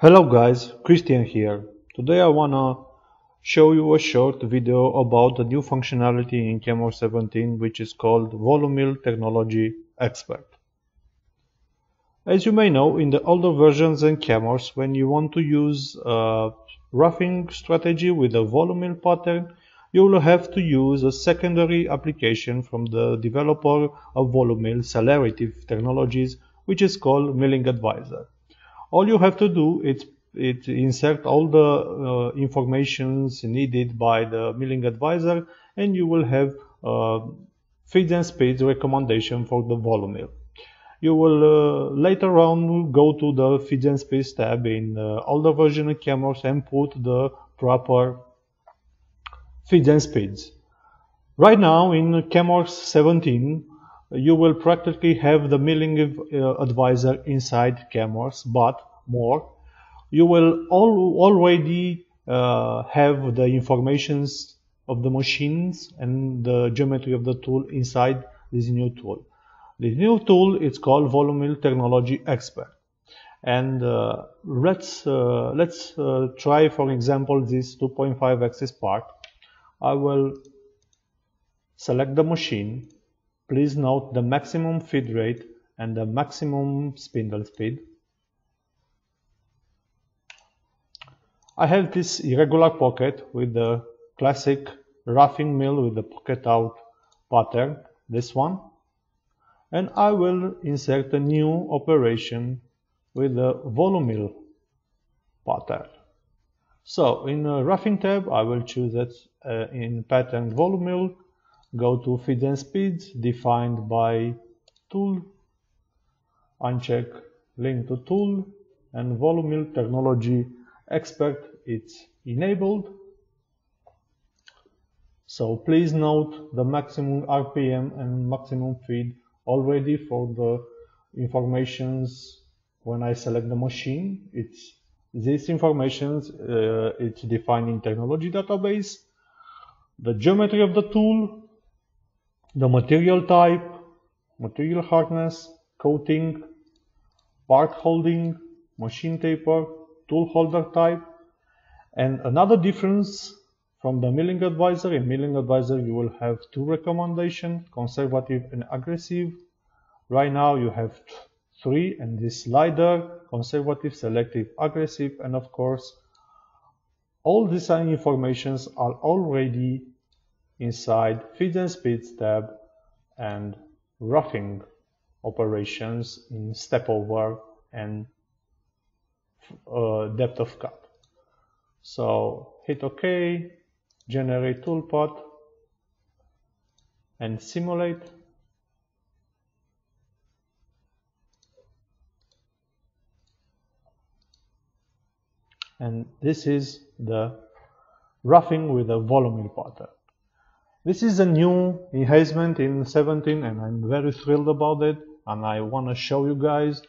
Hello guys, Christian here. Today I wanna show you a short video about a new functionality in CAMWORKS 17 which is called Volumill Technology Expert. As you may know, in the older versions in CAMWORKS, when you want to use a roughing strategy with a Volumill pattern, you will have to use a secondary application from the developer of Volumill, Celerative Technologies, which is called Milling Advisor all you have to do is it insert all the uh, informations needed by the milling advisor and you will have uh, feeds and speeds recommendation for the Volumill. You will uh, later on go to the feeds and speeds tab in uh, older version of CAMWORKS and put the proper feeds and speeds. Right now in CAMWORKS 17 you will practically have the milling uh, advisor inside CAMWORKS, but more, you will al already uh, have the informations of the machines and the geometry of the tool inside this new tool. The new tool is called Volumill Technology Expert. And uh, let's uh, let's uh, try, for example, this 2.5 axis part. I will select the machine Please note the maximum feed rate and the maximum spindle speed. I have this irregular pocket with the classic roughing mill with the pocket out pattern, this one. And I will insert a new operation with the Volumill pattern. So in the roughing tab, I will choose it uh, in pattern Volumill Go to feeds and speeds defined by tool, uncheck link to tool and Volumill technology expert it's enabled. So please note the maximum RPM and maximum feed already for the informations when I select the machine. It's these informations uh, it's defined in technology database. The geometry of the tool the material type, material hardness, coating, part holding, machine taper, tool holder type. And another difference from the milling advisor, in milling advisor you will have two recommendations, conservative and aggressive. Right now you have three and this slider, conservative, selective, aggressive, and of course all design informations are already inside feeds and speeds tab and roughing operations in step over and uh, depth of cut. So hit OK, generate toolpath and simulate. And this is the roughing with a Volumill pattern. This is a new enhancement in 17 and I'm very thrilled about it and I want to show you guys.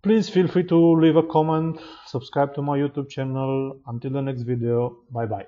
Please feel free to leave a comment, subscribe to my YouTube channel. Until the next video, bye bye.